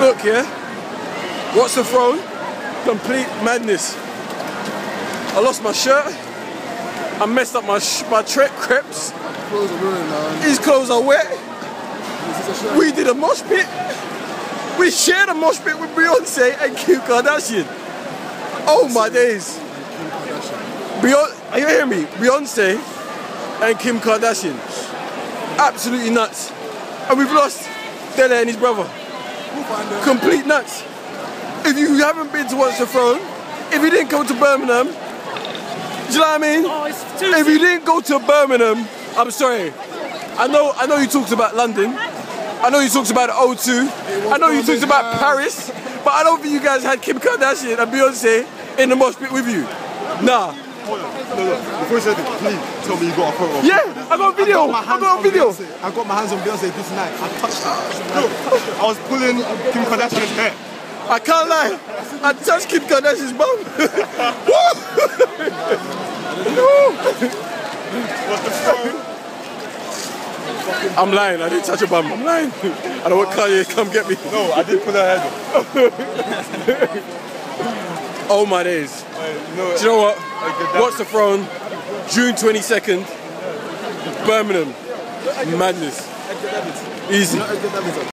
Look, yeah. Watch the throne? Complete madness. I lost my shirt. I messed up my sh my trek crepes. Clothes are ruined, man. His clothes are wet. This is a shirt. We did a mosh pit. We shared a mosh pit with Beyonce and Kim Kardashian. Oh my days. Beyonce, are you hearing me? Beyonce and Kim Kardashian. Absolutely nuts. And we've lost Dele and his brother. We'll find them. Complete nuts. If you haven't been to Watch the Throne, if you didn't go to Birmingham, do you know what I mean? Oh, it's too If you didn't go to Birmingham, I'm sorry. I know I know you talked about London. I know you talked about O2. I know you talked about Paris. But I don't think you guys had Kim Kardashian and Beyonce in the mosh pit with you. Nah. Hold on. No, no. Before you say it, please tell me you got a photo. Yeah, I got a video. I got video. Beyonce. I got my hands on Beyonce this night. I touched her. Look, I was pulling Kim Kardashian's hair. I can't lie. I touched Kim Kardashian's bum. what the phone? I'm lying. I didn't touch a bum. I'm lying. I don't want Kanye to come get me. No, I did pull her head. Oh my days. Uh, no, Do you know what? Watch the throne? June 22nd, Birmingham. Madness. Easy.